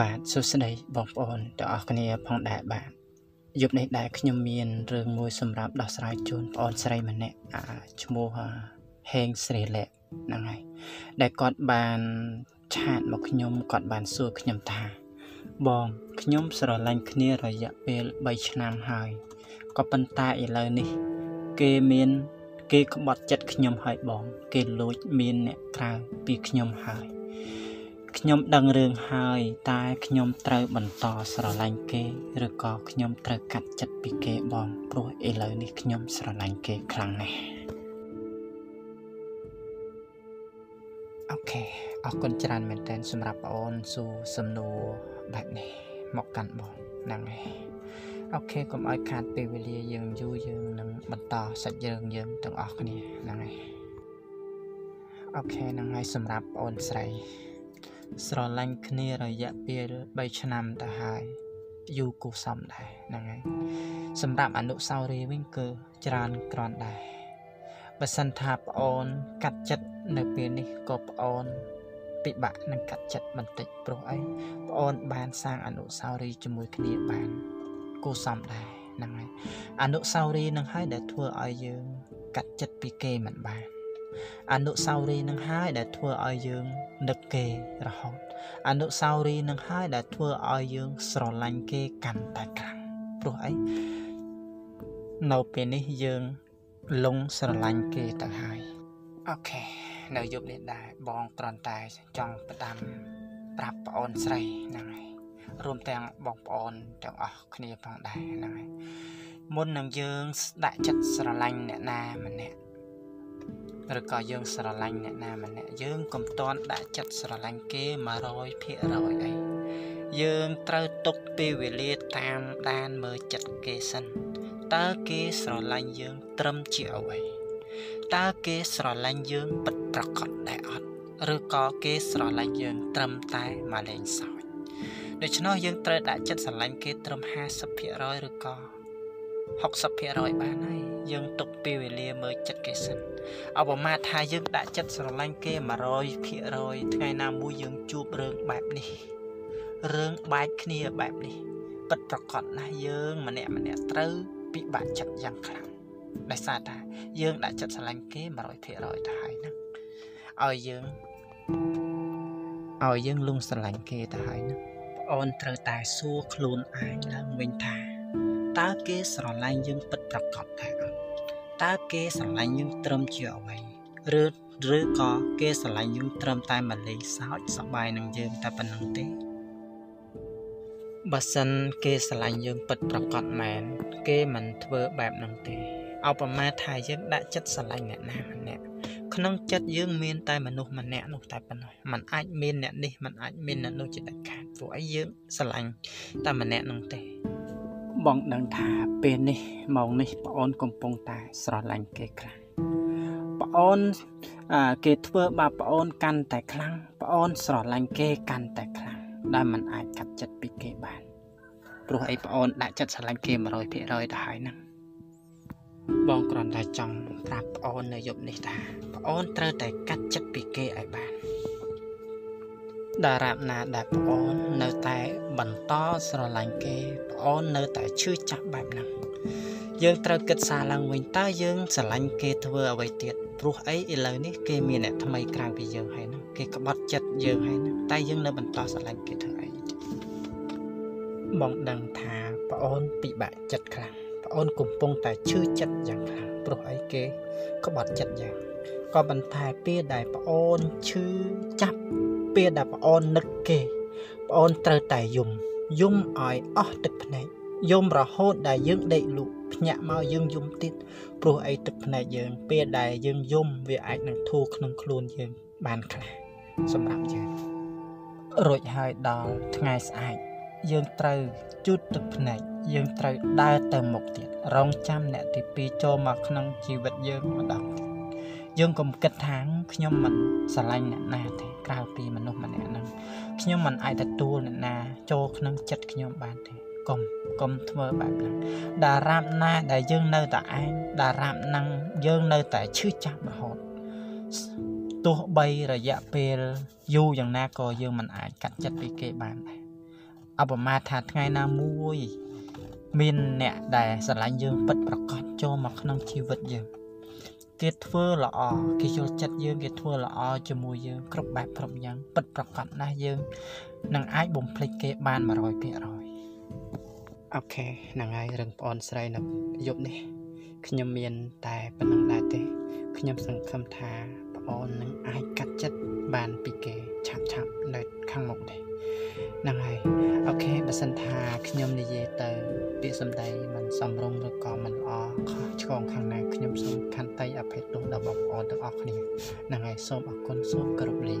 បាទសួស្តីបងប្អូនទាំងអស់គ្នាផងដែរបាទយប់នេះដែរខ្ញុំមានរឿងមួយសម្រាប់ដោះស្រាយជូនបងប្អូនស្រីម្នាក់អាឈ្មោះហេងស្រីលក្ខហ្នឹងហើយដែលគាត់បានឆាតមកខ្ញុំគាត់បានសួរខ្ញុំថា បងខ្ញុំស្រឡាញ់គ្នារយៈពេល3ឆ្នាំហើយក៏ប៉ុន្តែឥឡូវនេះ គេមាន គេក្បត់ចិត្តខ្ញុំហើយបង គេលួចមានអ្នកក្រៅពីខ្ញុំហើយ ខ្ញុំដឹងរឿងហើយ តែខ្ញុំត្រូវបន្តស្រឡាញ់គេឬក៏ខ្ញុំត្រូវកាត់ចិត្តពីគេបងព្រោះឥឡូវនេះខ្ញុំស្រឡាញ់គេខ្លាំងណាស់អូខេអរគុណច្រើនមែនទែនសម្រាប់បងអូនសួរសំណួរបែបនេះមកកាន់បងហ្នឹងហើយអូខេកុំឲ្យខាតពេលវេលាយើងយូរយើងនឹងបន្តសាច់រឿងយើងទាំងអស់គ្នាហ្នឹងហើយអូខេហ្នឹងហើយសម្រាប់បងអូនស្រី ស្រឡាញ់គ្នារយៈពេល3ឆ្នាំទៅហើយយូរគូសំដែរហ្នឹងហើយសម្រាប់អនុស្សាវរីយ៍វិញគឺច្រើនក្រន់ដែរបើសិនថាប្អូនកាត់ចិត្តនៅពេលនេះក៏ប្អូនពិបាកនឹងកាត់ចិត្តបន្តិចព្រោះអីប្អូនបានសាងអនុស្សាវរីយ៍ជាមួយគ្នាបានគូសំដែរហ្នឹងហើយអនុស្សាវរីយ៍នឹងហើយដែលធ្វើឲ្យយើងកាត់ចិត្តពីគេមិនបាន អនុស្សាវរីយ៍នឹងហើយដែលធ្វើឲ្យយើងនឹកគេរហូត អនុស្សាវរីយ៍នឹងហើយដែលធ្វើឲ្យយើងស្រឡាញ់គេកាន់តែខ្លាំងព្រោះអីនៅពេលនេះយើងលងស្រឡាញ់គេទៅហើយអូខេនៅយប់នេះដែរបងគ្រាន់តែចង់ផ្ដាំប្រាប់ប្អូនស្រីហ្នឹងហើយរួមទាំងបងប្អូនទាំងអស់គ្នាផងដែរហ្នឹងហើយមុននឹងយើងស្ដាក់ចិត្តស្រឡាញ់អ្នកណាម្នាក់ ឬក៏យើងស្រឡាញ់អ្នកណាម្នាក់យើងកុំតន់ដាក់ចិត្តស្រឡាញ់គេ100%អីយើងត្រូវទុកពេលវេលាតាមដានមើលចិត្តគេសិនតើគេស្រឡាញ់យើងត្រឹមជាអ្វីតើគេស្រឡាញ់យើងពិតប្រាកដដែរអត់ឬក៏គេស្រឡាញ់យើងត្រឹមតែមកលេងសើចដូច្នោះយើងត្រូវដាក់ចិត្តស្រឡាញ់គេត្រឹម50%ឬក៏ 60%បានហើយយើងទុកពេលវេលាមើលចិត្តគេសិនអបមាថាយើងដាក់ចិត្តស្រឡាញ់គេ100%ថ្ងៃណាមួយយើងជួបរឿងបែបនេះរឿងបែកគ្នាបែបនេះពិតប្រកបណាស់យើងម្នាក់ម្នាក់ត្រូវពិបាកចិត្តយ៉ាងខ្លាំងដោយសារថាយើងដាក់ចិត្តស្រឡាញ់គេ100%ទៅហើយហ្នឹងឲ្យយើងឲ្យយើងលងស្រឡាញ់គេទៅហើយហ្នឹងបងអូនត្រូវតែសួរខ្លួនឯងឡើងវិញថា តើគេស្រឡាញ់យើងពិតប្រាកដដែរអត់តើគេស្រឡាញ់យើងត្រឹមជាអ្វីឬឬក៏គេស្រឡាញ់យើងត្រឹមតែមកលេងសើចសប្បាយនឹងយើងតែប៉ុណ្្នឹងទេបើសិនគេស្រឡាញ់យើងពិតប្រាកដមែនគេមិនធ្វើបែបហ្នឹងទេអបមាថាយើងដាក់ចិត្តស្រឡាញ់អ្នកណាម្នាក់ក្នុងចិត្តយើងមានតែមនុស្សម្នាក់នោះតែប៉ុណ្ណោះมันអាចមានអ្នកនេះมันអាចមានអ្នកនោះជាដាច់ខាតព្រោះអីយើងស្រឡាញ់តែម្នាក់នោះទេ បងដឹងថាពេលនេះម៉ោងនេះប្អូនកំពុងតែស្រឡាញ់គេខ្លាំងប្អូនគេធ្វើបាបប្អូនកាន់តែខ្លាំងប្អូនស្រឡាញ់គេកាន់តែខ្លាំងដែលมันអាចកាត់ចិត្តពីគេបានព្រោះអីប្អូនដាក់ចិត្តស្រឡាញ់គេ100%ទៅហើយហ្នឹងបងគ្រាន់តែចង់ប្រាប់ប្អូននៅយប់នេះថាប្អូនត្រូវតែកាត់ចិត្តពីគេឲ្យបាន តារាបណាដែលប្អូននៅតែបន្តស្រឡាញ់គេប្អូននៅតែឈឺចាប់បែបហ្នឹងយើងត្រូវគិតសារឡើងវិញតើយើងស្រឡាញ់គេធ្វើអ្វីទៀតព្រោះអីឥឡូវនេះគេមានអ្នកថ្មីក្រៅពីយើងហើយហ្នឹងគេក្បត់ចិត្តយើងហើយហ្នឹងតែយើងនៅបន្តស្រឡាញ់គេធ្វើអីបងដឹងថាប្អូនពិបាកចិត្តខ្លាំងប្អូនកំពុងតែឈឺចិត្តយ៉ាងខ្លាំងព្រោះអីគេក្បត់ចិត្តយ៉ាងក៏ប៉ុន្តែពេលដែលប្អូនឈឺចាប់ ពេលដែលប្អូននឹកគេប្អូនត្រូវតែយំយំឲ្យអស់ទឹកភ្នែកយំរហូតដែលយើងដេកលក់ភ្ញាក់មកយើងយំទៀតព្រោះអីទឹកភ្នែកយើង ពេលដែលយើងយំវាអាចនឹងធូរក្នុងខ្លួនយើងបានខ្លះសម្រាប់យើងរួចហើយដល់ថ្ងៃស្អែកយើងត្រូវជូតទឹកភ្នែកយើងត្រូវដើរទៅមុខទៀតរងចាំអ្នកទី2ចូលមកក្នុងជីវិតយើងម្ដង យើងកុំគិតថាខ្ញុំមិនស្រឡាញ់អ្នកណាទេក្រៅពីមនុស្សម្នាក់ហ្នឹងខ្ញុំមិនអាចទទួលអ្នកណា ចូលក្នុងចិត្តខ្ញុំបានទេកុំកុំធ្វើបែបហ្នឹងតារាបណាដែលយើងនៅតែឯងតារាបហ្នឹងយើងនៅតែឈឺចាប់រហូតទោះបីរយៈពេលយូរយ៉ាងណាក៏យើងមិនអាចកាត់ចិត្តពីគេបានដែរអបមាថាថ្ងៃណាមួយ មានអ្នកដែលស្រឡាញ់យើងពិតប្រកបចូលមកក្នុងជីវិតយើង គេធ្វើល្អគេយល់ចិត្តយើងគេធ្វើល្អជាមួយយើងគ្រប់បែបគ្រប់យ៉ាងពិតប្រកបណាស់យើងនឹងអាចបំភ្លេចគេបាន100%អូខេហ្នឹងហើយរឿងប្អូនស្រីនៅយប់នេះខ្ញុំមានតែប៉ុណ្្នឹងដែរទេខ្ញុំសង្ឃឹមថាប្អូននឹងអាចកាត់ចិត្តបានពីគេឆាប់ឆាប់នៅខាងមុខនេះ ហ្នឹងហើយអូខេបើសិនថាខ្ញុំនិយាយទៅពាក្យសម្ដីមិនសមរម្យឬក៏មិនល្អខុសឆ្គងខាងណាខ្ញុំសូមខន្តីអភ័យទោសដល់បងប្អូនទាំងអស់គ្នាហ្នឹងហើយសូមអរគុណសូមគោរពលា